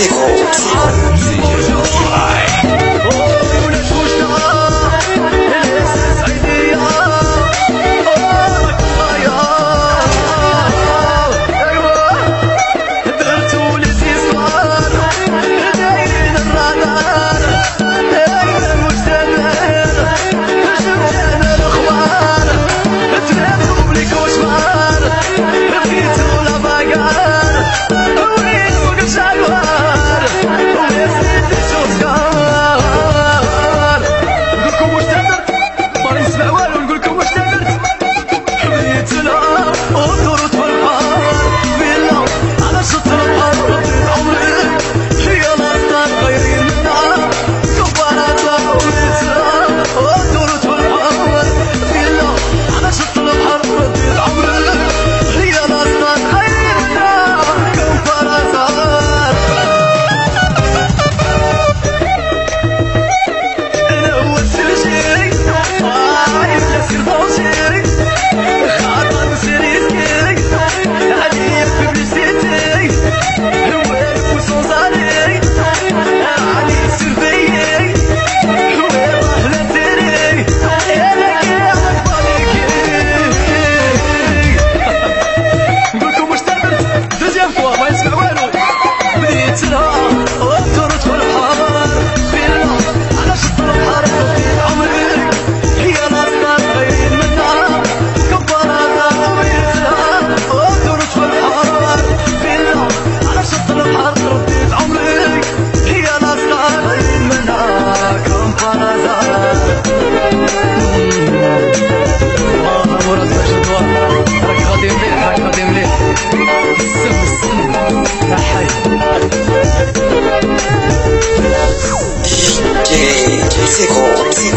Music. ださい。DJ セコセコ